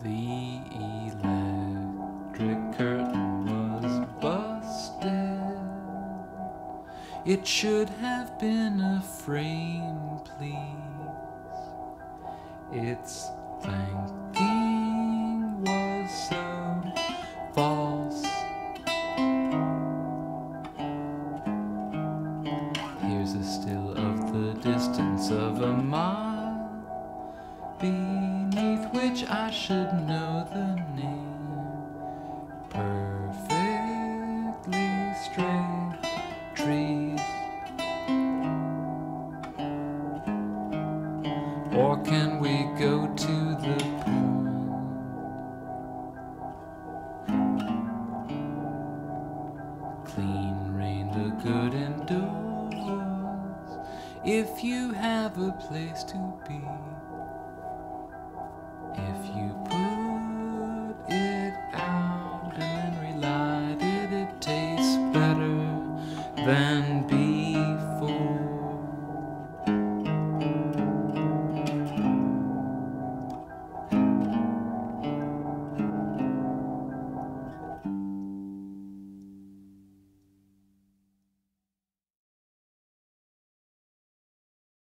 The electric curtain was busted. It should have been a frame, please. Its thanking was so false. Here's a still of the distance of a mile, beneath which I should know the name. Perfectly straight trees. Or can we go to the point? Clean rain, the good indoors. If you have a place to be, and be